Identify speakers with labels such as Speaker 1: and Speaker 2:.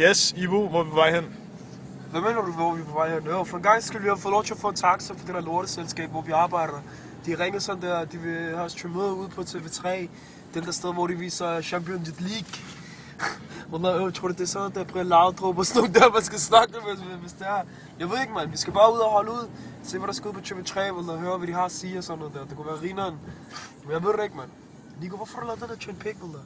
Speaker 1: Yes, Ivo, hvor er vi på vej hen?
Speaker 2: Hvad mener du, hvor vi er på vej hen? Jo, for en gang skal vi have fået lov til at få en taxa for det der lorteselskab, hvor vi arbejder. De ringer sådan der, de vil have os til møde ude på TV3. Den der sted, hvor de viser Champions League. Hvor jeg tror det er sådan, der Brian Laudrup og sådan nogle der, man skal snakke med, hvis det er. Jeg ved ikke, mand. Vi skal bare ud og holde ud. Se, hvad der skal ud på TV3, og høre, hvad de har at sige og sådan noget der. Det kunne være rineren. Men jeg ved det ikke, mand. Nico, hvorfor har du lavet den der Twin Peak, der?